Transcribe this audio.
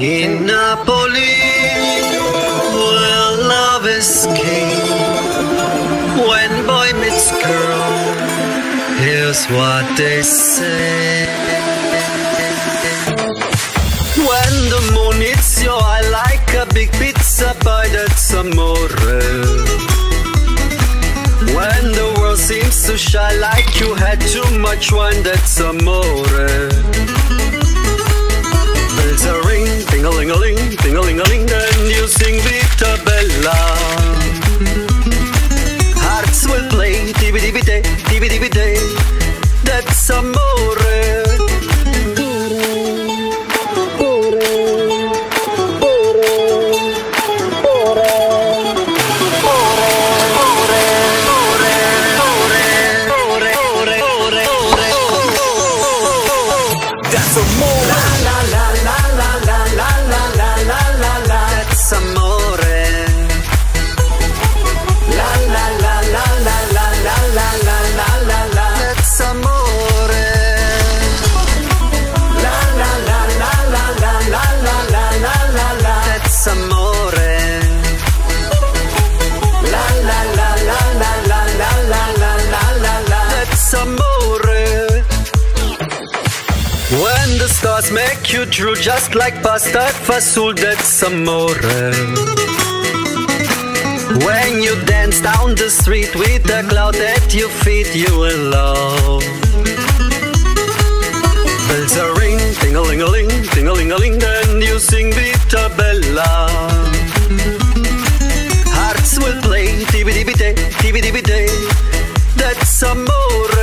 In Napoli, where love is king, when boy meets girl, here's what they say. When the moon hits your eye like a big pizza pie, that's amore. When the world seems to shine like you had too much wine, that's amore. ringeling, then you sing Vita Bella. Hearts will play, dibi dibi day, dibi dibi day. That's amore. stars make you drool just like pasta fasul that's amore. Eh. When you dance down the street with the cloud at your feet, you will love. Bells are ring, ting a ling a ling, ting a ling a ling, then you sing Vita Bella. Hearts will play, tibi dibi day, tibi dibi day, that's amore.